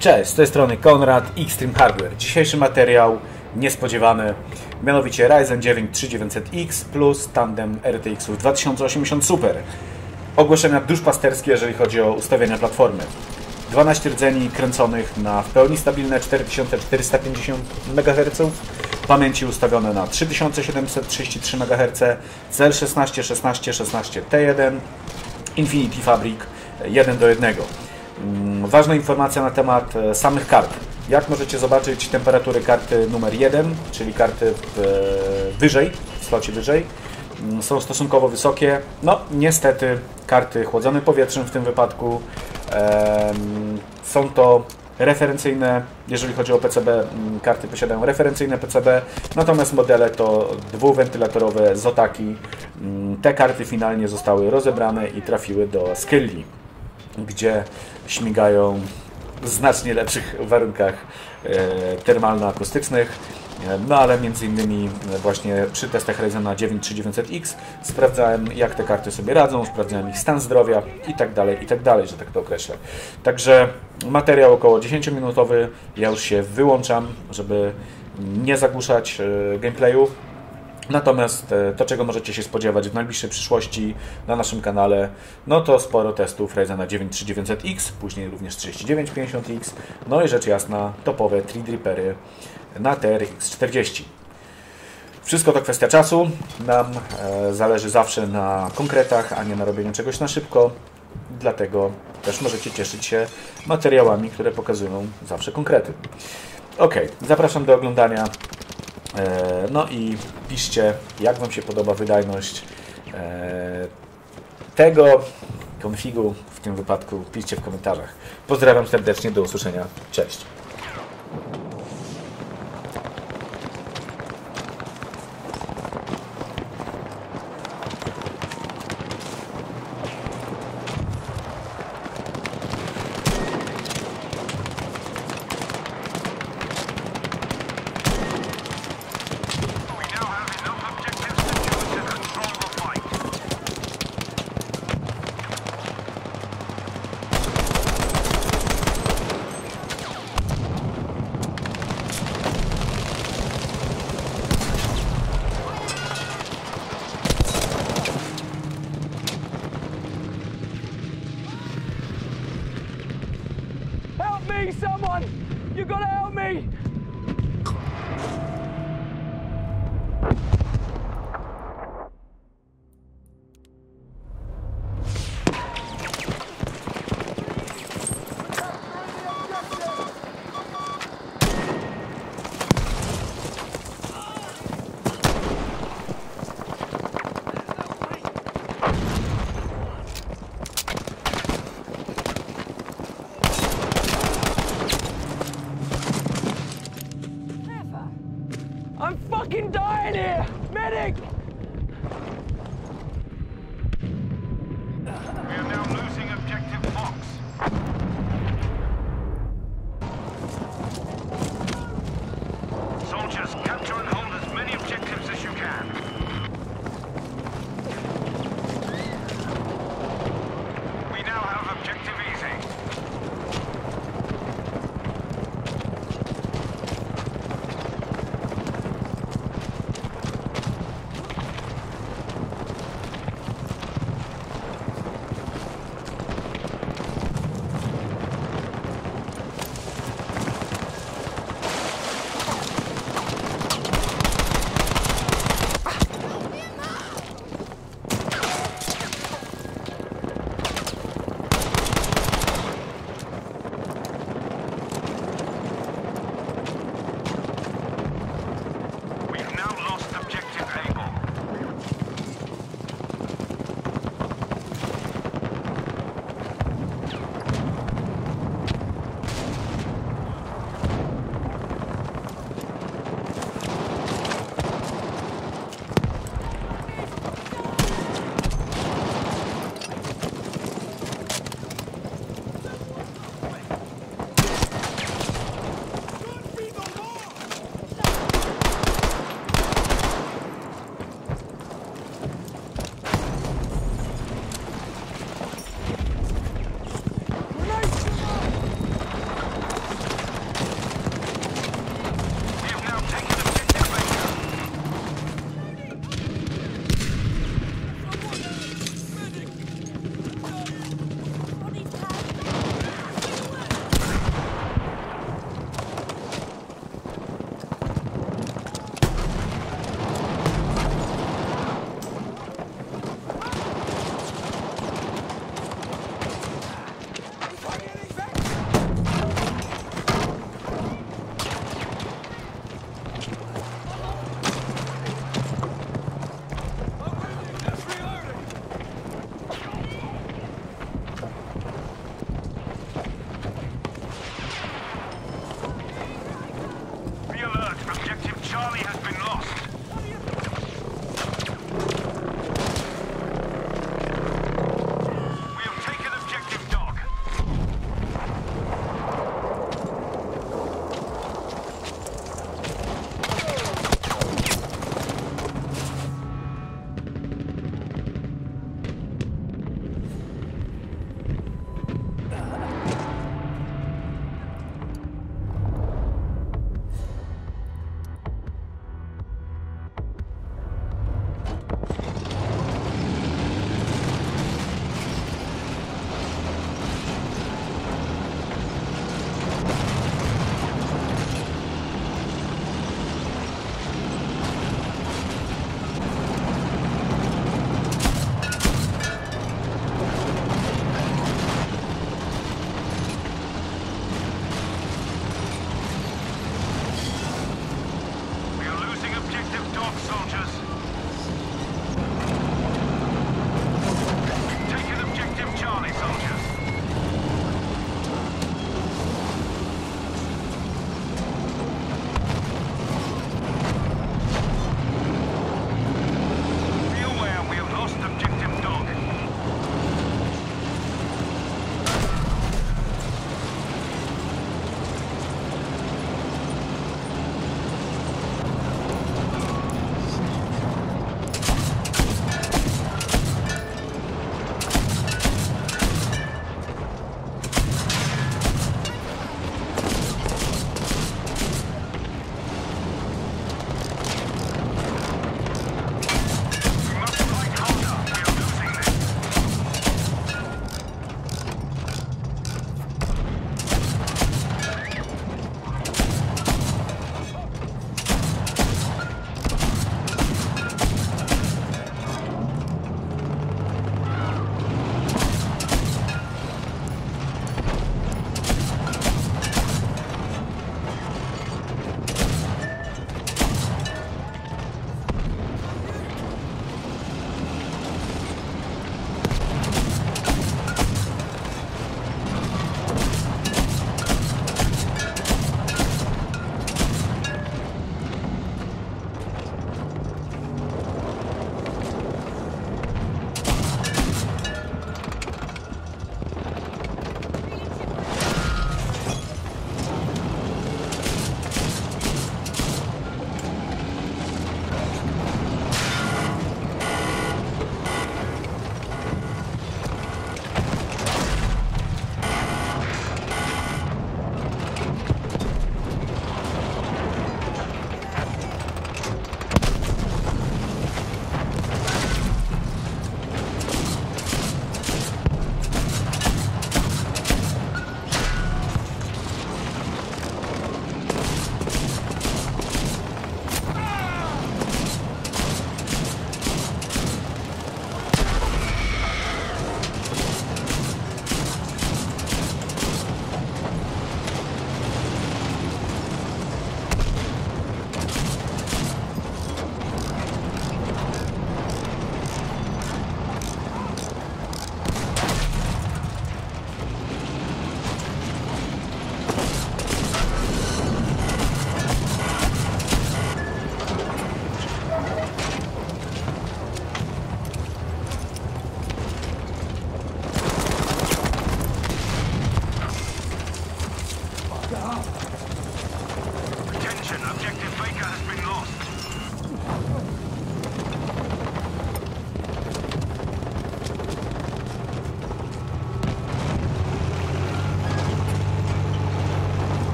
Cześć, z tej strony Konrad, Xtreme Hardware. Dzisiejszy materiał niespodziewany, mianowicie Ryzen 9 3900X plus tandem RTX 2080 Super. Ogłoszenia duszpasterskie, jeżeli chodzi o ustawienia platformy. 12 rdzeni kręconych na w pełni stabilne 4450 MHz, pamięci ustawione na 3733 MHz, CL16, 16, 16 T1, Infinity Fabric 1 do 1. Mm, ważna informacja na temat e, samych kart. Jak możecie zobaczyć temperatury karty numer 1, czyli karty e, wyżej, w slocie wyżej, mm, są stosunkowo wysokie. No, niestety karty chłodzone powietrzem w tym wypadku są to referencyjne, jeżeli chodzi o PCB, mm, karty posiadają referencyjne PCB, natomiast modele to dwuwentylatorowe Zotaki. Te karty finalnie zostały rozebrane i trafiły do Skilli gdzie śmigają w znacznie lepszych warunkach e, termalno-akustycznych. No ale między innymi właśnie przy testach Ryzena 9 3900X sprawdzałem jak te karty sobie radzą, sprawdzałem ich stan zdrowia i tak dalej, i tak dalej, że tak to określę. Także materiał około 10 minutowy, ja już się wyłączam, żeby nie zagłuszać e, gameplayu. Natomiast e, to, czego możecie się spodziewać w najbliższej przyszłości na naszym kanale, no to sporo testów Ryzena 9 3900X, później również 3950X, no i rzecz jasna topowe Threadrippery na TRX 40. Wszystko to kwestia czasu. Nam e, zależy zawsze na konkretach, a nie na robieniu czegoś na szybko. Dlatego też możecie cieszyć się materiałami, które pokazują zawsze konkrety. Ok, zapraszam do oglądania no i piszcie, jak Wam się podoba wydajność e, tego konfigu, w tym wypadku piszcie w komentarzach. Pozdrawiam serdecznie, do usłyszenia, cześć. in here! Medic! Charlie has been lost.